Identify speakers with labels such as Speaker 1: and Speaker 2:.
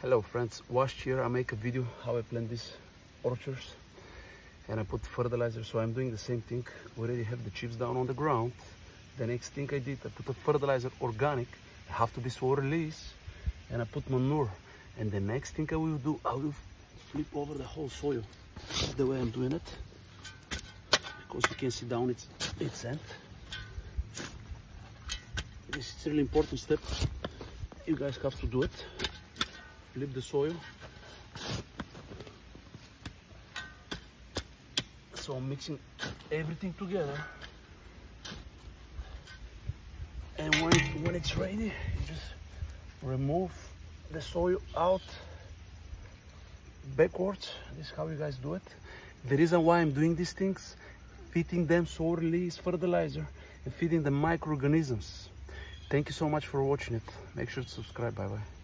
Speaker 1: Hello friends, last year I make a video how I plant these orchards and I put fertilizer so I'm doing the same thing. We already have the chips down on the ground. The next thing I did, I put a fertilizer organic, I have to be slow release and I put manure. And the next thing I will do, I will flip over the whole soil. That's the way I'm doing it. Because you can see down it's, it's sand. This is really important step. You guys have to do it flip the soil. So I'm mixing everything together. And when, when it's ready, you just remove the soil out backwards. This is how you guys do it. The reason why I'm doing these things, feeding them sorely is fertilizer and feeding the microorganisms. Thank you so much for watching it. Make sure to subscribe. Bye bye.